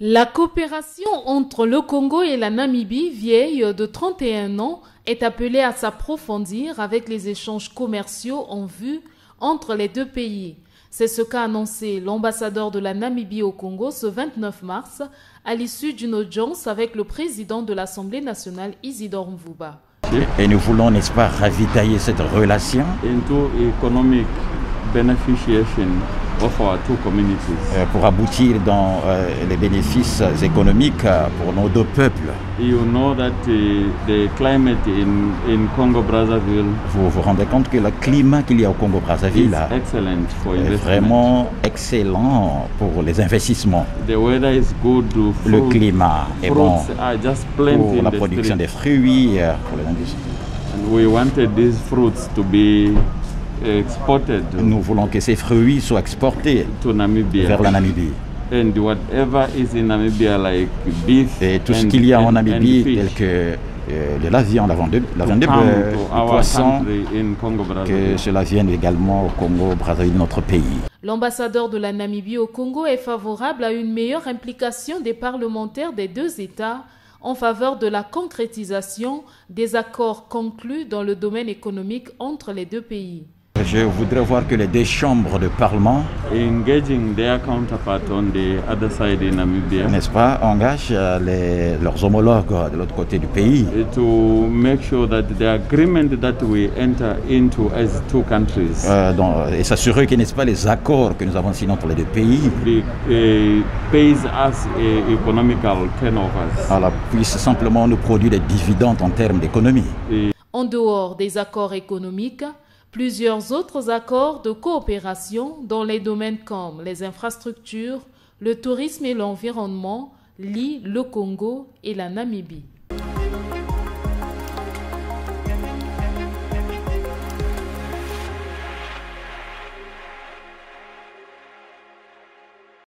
La coopération entre le Congo et la Namibie, vieille de 31 ans, est appelée à s'approfondir avec les échanges commerciaux en vue entre les deux pays. C'est ce qu'a annoncé l'ambassadeur de la Namibie au Congo ce 29 mars à l'issue d'une audience avec le président de l'Assemblée nationale Isidore Mvuba. Et nous voulons, n'est-ce pas, ravitailler cette relation into economic beneficiation euh, pour aboutir dans euh, les bénéfices économiques euh, pour nos deux peuples. You know that uh, Vous vous rendez compte que le climat qu'il y a au is Congo-Brazzaville là, excellent for est vraiment excellent pour les investissements. The weather is good. to Le climat est bon pour la production des fruits, pour les industries. Exported Nous voulons que ces fruits soient exportés to Namibia. vers la Namibie. And whatever is in Namibia, like beef Et tout ce qu'il y a en Namibie, tel que euh, de la viande, la viande de, la viande de bœuf, our poisson, Congo que Brazzaville. cela vienne également au Congo-Brazzaville, notre pays. L'ambassadeur de la Namibie au Congo est favorable à une meilleure implication des parlementaires des deux États en faveur de la concrétisation des accords conclus dans le domaine économique entre les deux pays. Je voudrais voir que les deux chambres de parlement, Engaging their counterpart on the other side in Namibia n'est-ce pas, engagent euh, les- leurs homologues de l'autre côté du pays to make sure that the agreement that we enter into as two countries euh, et s'assurer que, n'est-ce pas, les accords que nous avons signés entre les deux pays uh, economical turnovers. alors, puissent simplement nous produire des dividendes en termes d'économie. En dehors des accords économiques, plusieurs autres accords de coopération dans les domaines comme les infrastructures, le tourisme et l'environnement lient le Congo et la Namibie.